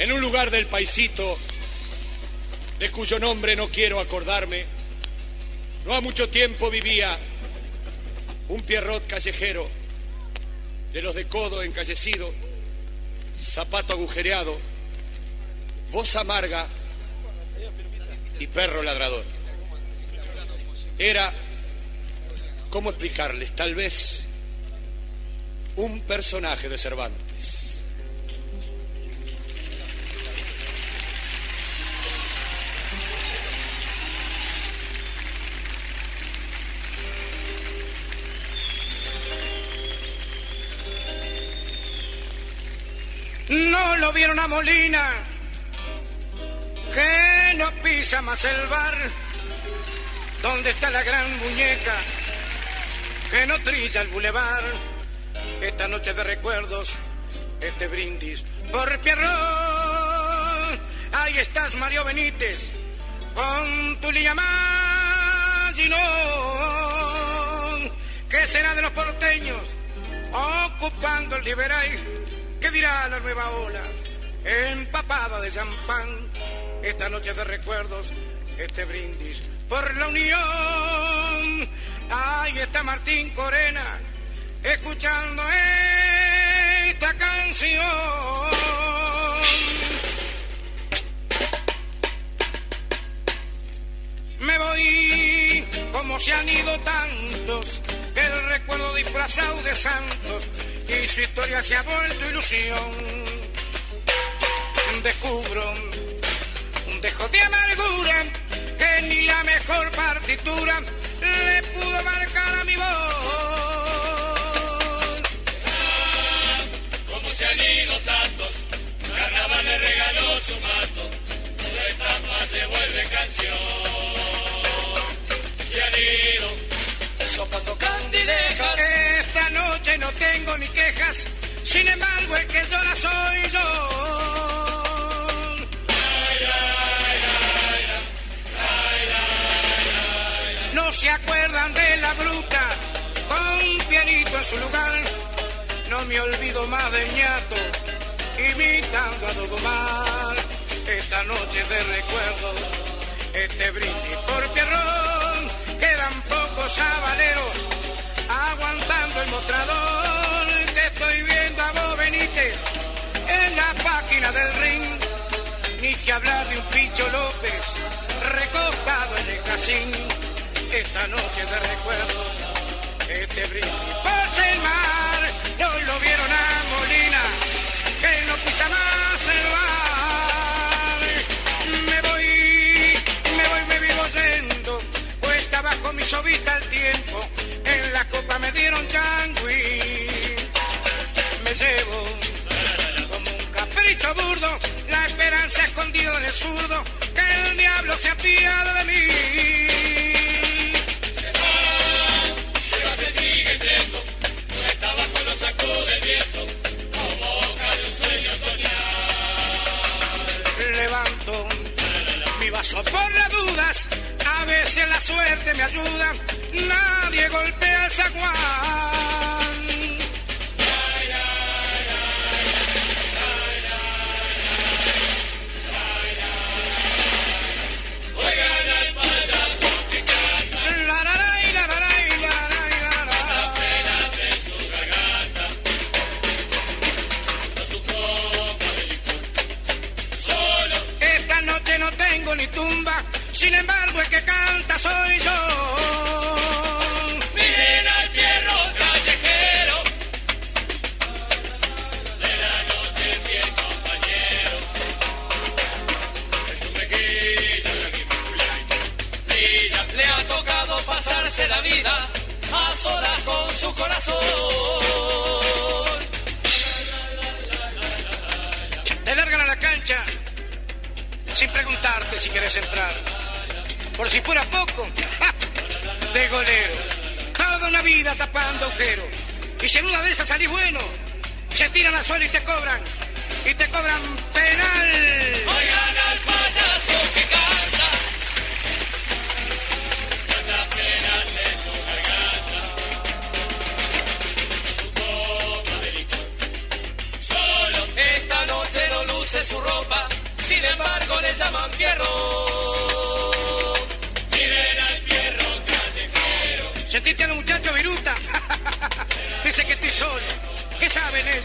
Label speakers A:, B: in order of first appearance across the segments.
A: en un lugar del paisito de cuyo nombre no quiero acordarme, no ha mucho tiempo vivía un pierrot callejero, de los de codo encallecido, zapato agujereado, voz amarga y perro ladrador. Era, ¿cómo explicarles? Tal vez un personaje de Cervantes.
B: Vieron a Molina, que no pisa más el bar, donde está la gran muñeca, que no trilla el bulevar. Esta noche de recuerdos, este brindis por Pierrón. Ahí estás, Mario Benítez, con tu línea no. ¿Qué será de los porteños? Ocupando el Liberay ¿Qué dirá la nueva ola? Empapada de champán, esta noche de recuerdos, este brindis por la unión. Ahí está Martín Corena, escuchando esta canción. Me voy como se han ido tantos, el recuerdo disfrazado de santos y su historia se ha vuelto ilusión. Descubro un dejo de amargura que ni la mejor partitura le pudo marcar a mi voz.
C: Como se han ido tantos, Carnaval le regaló su manto, su estampa se vuelve canción. Se han ido sopando candilejas.
B: Esta noche no tengo ni quejas, sin embargo el que llora soy yo. Su lugar. No me olvido más del ñato, imitando a todo mal. Esta noche de recuerdo, este brindis por Pierrón quedan pocos sabaleros aguantando el mostrador. Te estoy viendo a vos, Benítez, en la página del ring. Ni que hablar de un Picho López recostado en el casín. Esta noche de recuerdo, este brindis por el mar. No lo vieron a Molina, que no pisa más el bar. Me voy, me voy, me vivo yendo bajo mi sovita el tiempo, en la copa me dieron changui. Me llevo como un capricho burdo, la esperanza escondida en el zurdo, que el diablo se apiade de mí. Suerte me ayuda, nadie golpea el tengo ni tumba, sin embargo el que canta soy yo.
C: miren al fierro callejero, de la noche fiel compañero, su mejilla la brilla, le ha tocado pasarse la vida a solas con su corazón.
B: Sin preguntarte si quieres entrar. Por si fuera poco, ¡ja! de golero. Toda una vida tapando agujeros. Y si en una de esas salís bueno, se tiran al suelo y te cobran. Y te cobran penal.
C: Oigan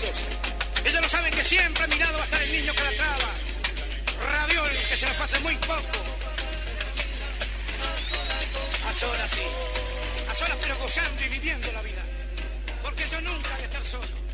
B: ellos. No saben que siempre a mi va a estar el niño que la traba. Raviol, que se nos pase muy poco. A solas sí. A solas pero gozando y viviendo la vida. Porque yo nunca voy a estar solo.